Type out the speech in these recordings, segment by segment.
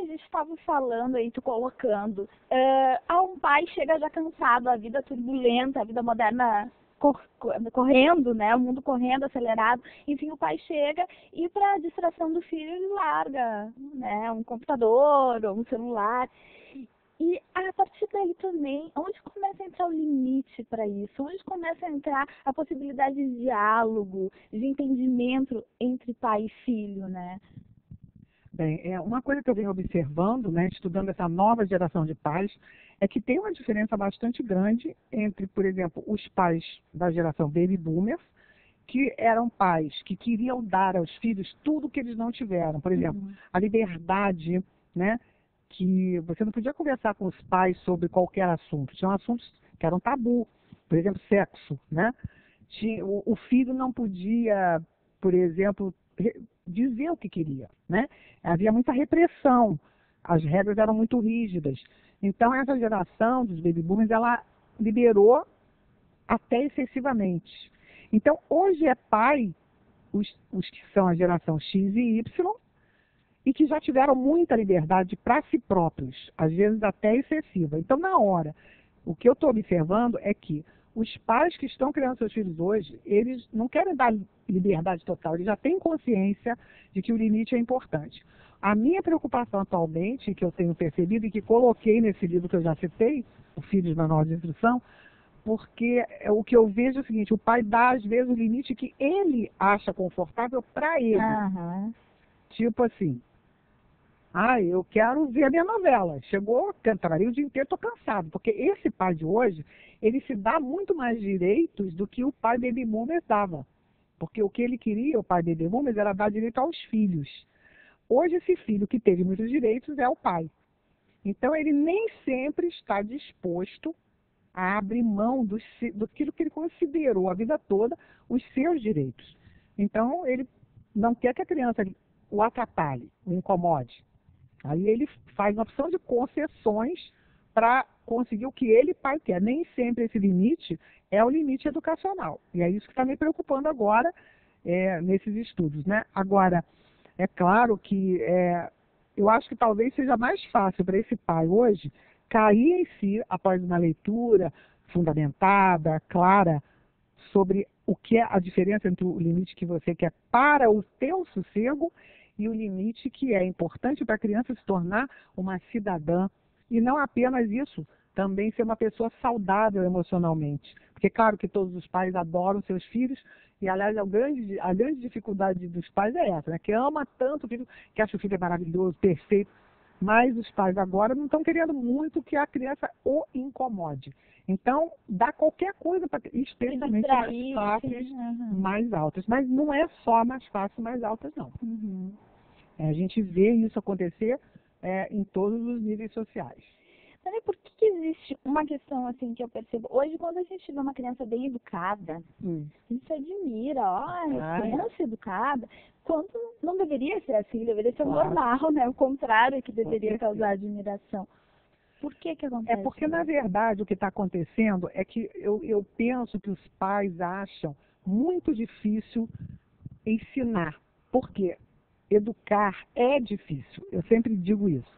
A gente estava falando aí, tu colocando, uh, um pai chega já cansado, a vida turbulenta, a vida moderna cor correndo, né? O mundo correndo, acelerado. Enfim, o pai chega e para distração do filho ele larga, né? Um computador ou um celular. E a partir daí também, onde começa a entrar o limite para isso? Onde começa a entrar a possibilidade de diálogo, de entendimento entre pai e filho, né? Bem, é uma coisa que eu venho observando, né, estudando essa nova geração de pais, é que tem uma diferença bastante grande entre, por exemplo, os pais da geração baby boomers, que eram pais que queriam dar aos filhos tudo que eles não tiveram. Por exemplo, uhum. a liberdade, né? Que você não podia conversar com os pais sobre qualquer assunto. Tinham assuntos que eram tabu. Por exemplo, sexo, né? O, filho não podia, por exemplo, dizer o que queria, né? Havia muita repressão. As regras eram muito rígidas. Então, essa geração dos baby boomers, ela liberou até excessivamente. Então, hoje é pai, os, os que são a geração X e Y, e que já tiveram muita liberdade para si próprios, às vezes até excessiva. Então, na hora, o que eu estou observando é que os pais que estão criando seus filhos hoje, eles não querem dar liberdade total, eles já têm consciência de que o limite é importante. A minha preocupação atualmente, que eu tenho percebido e que coloquei nesse livro que eu já citei, O Filhos Manual de Instrução, porque o que eu vejo é o seguinte, o pai dá às vezes o limite que ele acha confortável para ele. Uhum. Tipo assim, ah, eu quero ver a minha novela. Chegou, cantaria o dia inteiro, estou cansado. Porque esse pai de hoje, ele se dá muito mais direitos do que o pai Baby Boomers dava. Porque o que ele queria, o pai Baby Boomers, era dar direito aos filhos. Hoje, esse filho que teve muitos direitos é o pai. Então, ele nem sempre está disposto a abrir mão do, do que ele considerou a vida toda os seus direitos. Então, ele não quer que a criança o atrapalhe, o incomode. Aí ele faz uma opção de concessões para conseguir o que ele, pai, quer. Nem sempre esse limite é o limite educacional. E é isso que está me preocupando agora é, nesses estudos. Né? Agora, é claro que é, eu acho que talvez seja mais fácil para esse pai hoje cair em si após uma leitura fundamentada, clara, sobre o que é a diferença entre o limite que você quer para o teu sossego e o limite que é importante para a criança se tornar uma cidadã. E não apenas isso, também ser uma pessoa saudável emocionalmente. Porque, claro, que todos os pais adoram seus filhos, e, aliás, a grande, a grande dificuldade dos pais é essa, né? que ama tanto o filho, que acha o filho é maravilhoso, perfeito, mas os pais agora não estão querendo muito que a criança o incomode. Então, dá qualquer coisa para especialmente mais fáceis, uhum. mais altas. Mas não é só mais fácil, mais altas, não. Uhum. É, a gente vê isso acontecer é, em todos os níveis sociais. Por que, que, existe uma questão assim que eu percebo? Hoje, quando a gente vê uma criança bem educada, hum. a gente se admira, ó, ah, criança educada, quando não deveria ser assim, deveria ser claro. normal, né? O contrário que deveria causar admiração. Por que que acontece? É porque, na verdade, o que está acontecendo é que eu, eu penso que os pais acham muito difícil ensinar. Por quê? Educar é difícil. Eu sempre digo isso.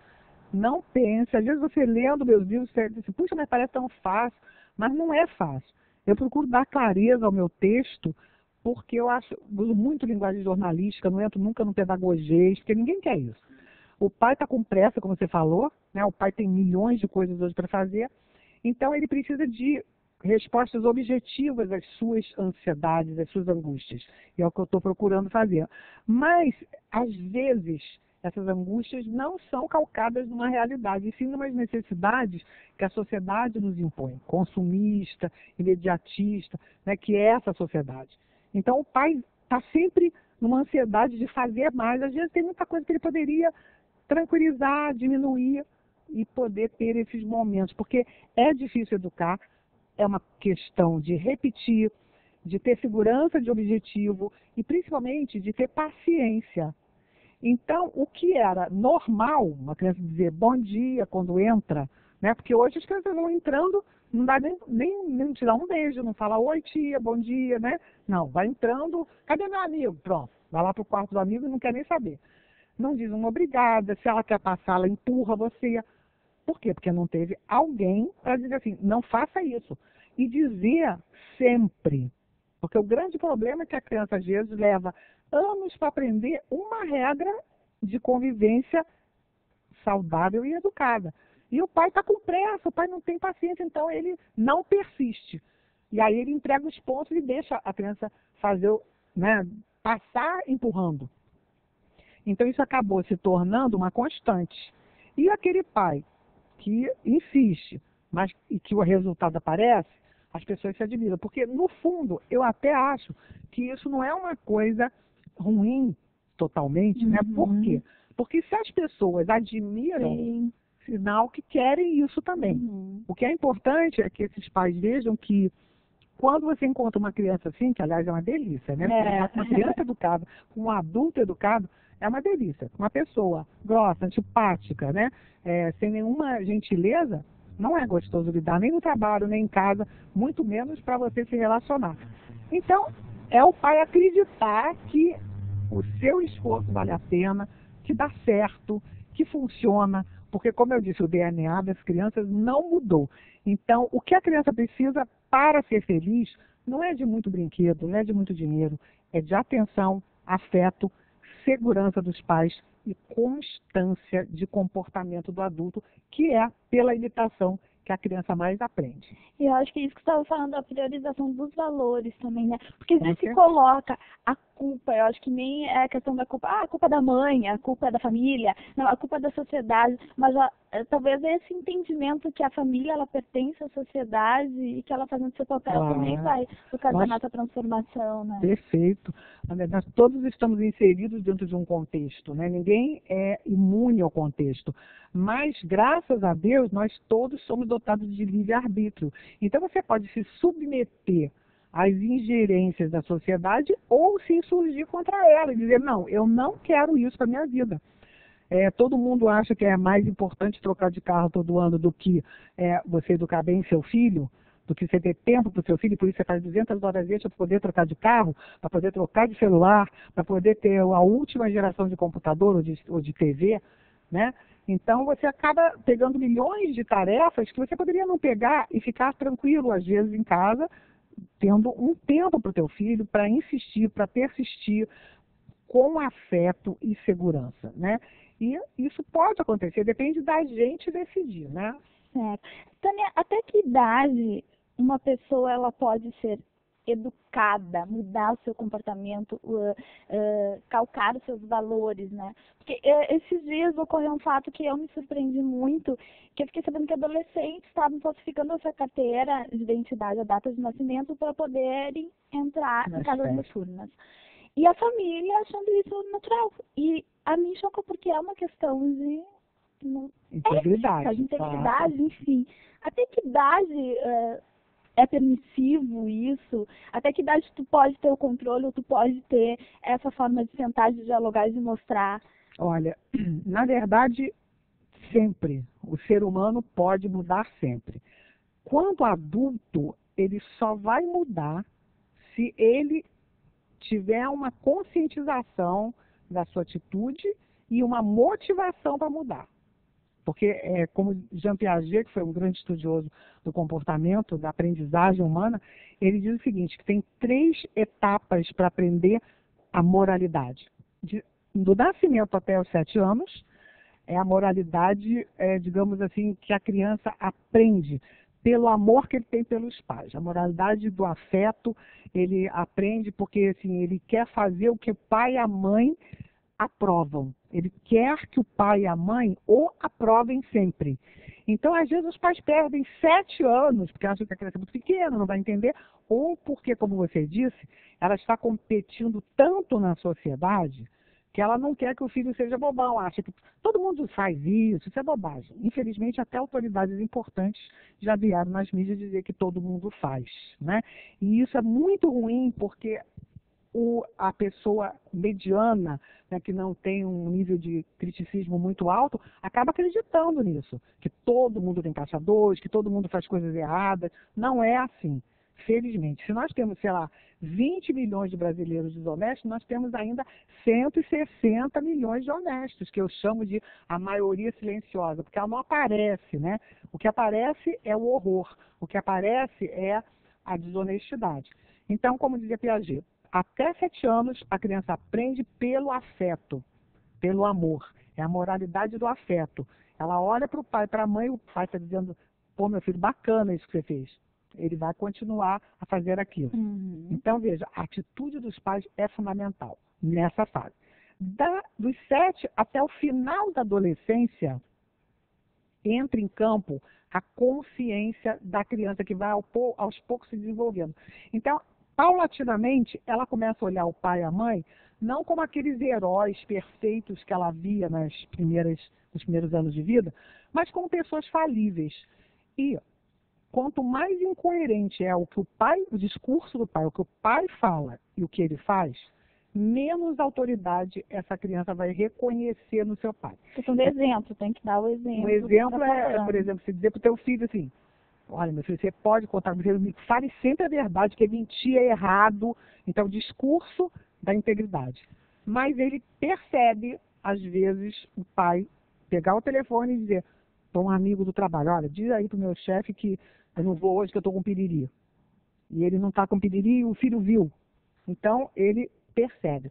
Não pense, às vezes você lendo meus livros, você diz assim, puxa, mas parece tão fácil, mas não é fácil. Eu procuro dar clareza ao meu texto, porque eu acho, uso muito linguagem jornalística, não entro nunca no pedagogês, porque ninguém quer isso. O pai está com pressa, como você falou, né? o pai tem milhões de coisas hoje para fazer, então ele precisa de respostas objetivas às suas ansiedades, às suas angústias. E é o que eu estou procurando fazer. Mas, às vezes, essas angústias não são calcadas numa realidade, e sim numas necessidades que a sociedade nos impõe, consumista, imediatista, né, que é essa sociedade. Então, o pai está sempre numa ansiedade de fazer mais. Às vezes, tem muita coisa que ele poderia tranquilizar, diminuir e poder ter esses momentos, porque é difícil educar, é uma questão de repetir, de ter segurança de objetivo e principalmente de ter paciência. Então, o que era normal, uma criança dizer bom dia quando entra, né? Porque hoje as crianças vão entrando, não dá nem, nem, nem te dar um beijo, não fala oi tia, bom dia, né? Não, vai entrando, cadê meu amigo? Pronto, Vai lá pro quarto do amigo e não quer nem saber. Não diz uma obrigada, se ela quer passar, ela empurra você. Por quê? Porque não teve alguém para dizer assim, não faça isso. E dizer sempre. Porque o grande problema é que a criança, às vezes, leva anos para aprender uma regra de convivência saudável e educada. E o pai está com pressa, o pai não tem paciência, então ele não persiste. E aí ele entrega os pontos e deixa a criança fazer, né, passar empurrando. Então isso acabou se tornando uma constante. E aquele pai que insiste, mas e que o resultado aparece, as pessoas se admiram. Porque, no fundo, eu até acho que isso não é uma coisa ruim totalmente, né? Por Uhum. quê? Porque se as pessoas admiram, Sim. sinal que querem isso também. Uhum. O que é importante é que esses pais vejam que quando você encontra uma criança assim, que aliás é uma delícia, né? É. Uma criança educada, um adulto educado, é uma delícia. Uma pessoa grossa, antipática, né? É, sem nenhuma gentileza, não é gostoso lidar, nem no trabalho, nem em casa, muito menos para você se relacionar. Então, é o pai acreditar que o seu esforço vale a pena, que dá certo, que funciona, porque, como eu disse, o DNA das crianças não mudou. Então, o que a criança precisa para ser feliz não é de muito brinquedo, não é de muito dinheiro, é de atenção, afeto, segurança dos pais e constância de comportamento do adulto, que é pela imitação que a criança mais aprende. E eu acho que é isso que você estava falando, a priorização dos valores também, né? Porque às vezes se coloca a culpa, eu acho que nem é a questão da culpa, ah, a culpa é da mãe, a culpa é da família, não, a culpa é da sociedade, mas a- é, talvez esse entendimento que a família ela pertence à sociedade e que ela fazendo seu papel Claro. também vai por causa da nossa transformação, né? Perfeito. Na verdade, todos estamos inseridos dentro de um contexto, né? Ninguém é imune ao contexto. Mas, graças a Deus, nós todos somos dotados de livre-arbítrio. Então, você pode se submeter às ingerências da sociedade ou se insurgir contra ela e dizer, não, eu não quero isso para minha vida. É, todo mundo acha que é mais importante trocar de carro todo ano do que é, você educar bem seu filho, do que você ter tempo para o seu filho, por isso você faz 200 horas extras para poder trocar de carro, para poder trocar de celular, para poder ter a última geração de computador ou de, ou de TV, né? Então você acaba pegando milhões de tarefas que você poderia não pegar e ficar tranquilo, às vezes, em casa, tendo um tempo para o teu filho, para insistir, para persistir, com afeto e segurança, né? E isso pode acontecer, depende da gente decidir, né? Certo. Tânia, até que idade uma pessoa ela pode ser educada, mudar o seu comportamento, uh, uh, calcar os seus valores, né? Porque uh, esses dias ocorreu um fato que eu me surpreendi muito, que eu fiquei sabendo que adolescentes estavam falsificando a sua carteira de identidade, a data de nascimento, para poderem entrar em Nas casas noturnas. E a família achando isso natural. E a mim chocou porque é uma questão de não Integridade. ética, de integridade, enfim. Até que idade eh, é permissivo isso? Até que idade tu pode ter o controle ou tu pode ter essa forma de sentar, de dialogar e de mostrar? Olha, na verdade, sempre. O ser humano pode mudar sempre. Quanto adulto, ele só vai mudar se ele tiver uma conscientização da sua atitude e uma motivação para mudar. Porque, é, como Jean Piaget, que foi um grande estudioso do comportamento, da aprendizagem humana, ele diz o seguinte, que tem três etapas para aprender a moralidade. De- do nascimento até os sete anos, é a moralidade, é, digamos assim, que a criança aprende pelo amor que ele tem pelos pais. A moralidade do afeto, ele aprende porque assim, ele quer fazer o que o pai e a mãe aprovam. Ele quer que o pai e a mãe o aprovem sempre. Então, às vezes, os pais perdem sete anos, porque acham que a criança é muito pequena, não vai entender, ou porque, como você disse, ela está competindo tanto na sociedade que ela não quer que o filho seja bobão, acha que todo mundo faz isso, isso é bobagem. Infelizmente, até autoridades importantes já vieram nas mídias dizer que todo mundo faz, né? E isso é muito ruim porque o, a pessoa mediana, né, que não tem um nível de criticismo muito alto, acaba acreditando nisso, que todo mundo tem caixa dois, que todo mundo faz coisas erradas. Não é assim. felizmente. Se nós temos, sei lá, 20 milhões de brasileiros desonestos, nós temos ainda 160 milhões de honestos, que eu chamo de a maioria silenciosa, porque ela não aparece, né? O que aparece é o horror, o que aparece é a desonestidade. Então, como dizia Piaget, até sete anos a criança aprende pelo afeto, pelo amor. É a moralidade do afeto. Ela olha para o pai, para a mãe, o pai está dizendo, pô, meu filho, bacana isso que você fez. Ele vai continuar a fazer aquilo. Uhum. Então, veja, a atitude dos pais é fundamental nessa fase. Da, dos sete até o final da adolescência, entra em campo a consciência da criança que vai ao, aos poucos se desenvolvendo. Então, paulatinamente, ela começa a olhar o pai e a mãe não como aqueles heróis perfeitos que ela via nas primeiras, nos primeiros anos de vida, mas como pessoas falíveis. E quanto mais incoerente é o que o pai, o discurso do pai, o que o pai fala e o que ele faz, menos autoridade essa criança vai reconhecer no seu pai. Questão de exemplo, tem que dar o exemplo. Um exemplo é, por exemplo, se dizer para o teu filho assim, olha, meu filho, você pode contar com ele, fale sempre a verdade, que mentir é errado. Então, discurso da integridade. Mas ele percebe, às vezes, o pai pegar o telefone e dizer para um amigo do trabalho, olha, diz aí para o meu chefe que eu não vou hoje que eu estou com piriri. E ele não está com piriri e o filho viu. Então, ele percebe.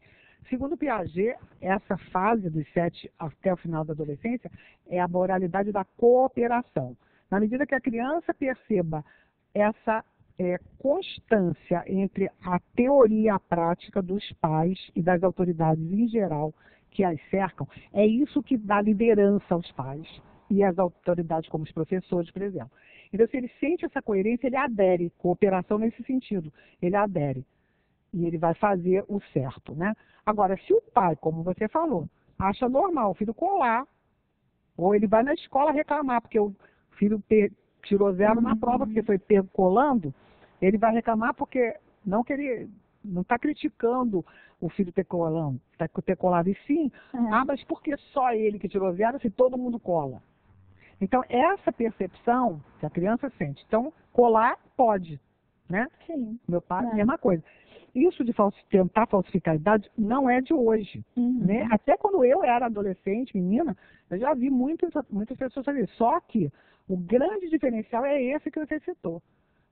Segundo Piaget, essa fase dos sete até o final da adolescência é a moralidade da cooperação. Na medida que a criança perceba essa é, constância entre a teoria e a prática dos pais e das autoridades em geral que as cercam, é isso que dá liderança aos pais e às autoridades, como os professores, por exemplo. Então, se ele sente essa coerência, ele adere, cooperação nesse sentido, ele adere e ele vai fazer o certo, né? Agora, se o pai, como você falou, acha normal o filho colar, ou ele vai na escola reclamar porque o filho tirou zero uhum. na prova porque foi pego colando, ele vai reclamar porque não que ele não está criticando o filho ter colado, tá, ter colado, e sim, uhum. ah, mas por que só ele que tirou zero se todo mundo cola? Então, essa percepção que a criança sente. Então, colar pode, né? Sim. Meu pai, é. mesma coisa isso de falsi tentar falsificar a idade não é de hoje. Uhum. Né? Até quando eu era adolescente, menina, eu já vi muitas, muitas pessoas fazer. Só que o grande diferencial é esse que você citou.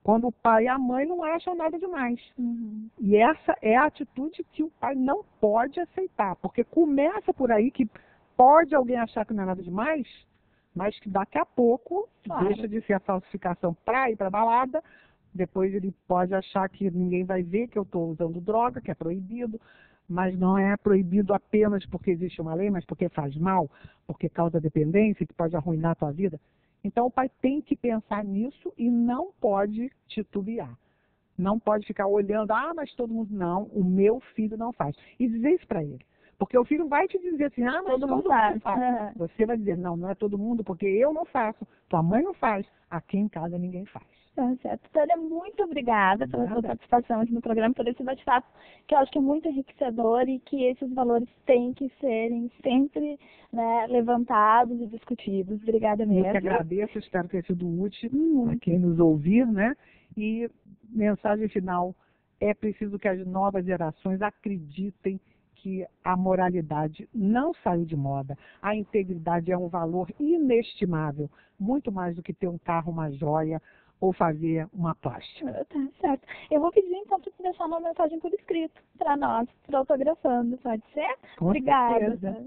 Quando o pai e a mãe não acham nada demais. Uhum. E essa é a atitude que o pai não pode aceitar. Porque começa por aí que pode alguém achar que não é nada demais, mas que daqui a pouco claro. deixa de ser a falsificação para ir para balada, depois ele pode achar que ninguém vai ver que eu estou usando droga, que é proibido, mas não é proibido apenas porque existe uma lei, mas porque faz mal, porque causa dependência, que pode arruinar a tua vida. Então o pai tem que pensar nisso e não pode titubear. Não pode ficar olhando, ah, mas todo mundo. Não, o meu filho não faz. E dizer isso para ele. Porque o filho vai te dizer assim, ah, mas todo, todo mundo faz. faz. Você vai dizer, não, não é todo mundo, porque eu não faço, tua mãe não faz, aqui em casa ninguém faz. Tá certo. Tânia, muito obrigada pela sua participação aqui no programa, por esse bate-papo, que eu acho que é muito enriquecedor e que esses valores têm que serem sempre né, levantados e discutidos. Obrigada mesmo. Eu que agradeço, espero ter sido útil hum. a quem nos ouvir, né? E mensagem final, é preciso que as novas gerações acreditem que a moralidade não saiu de moda. A integridade é um valor inestimável, muito mais do que ter um carro, uma joia ou fazer uma plástica. Tá certo. Eu vou pedir então para deixar uma mensagem por escrito para nós, para autografando, pode ser? Com Obrigada. Certeza.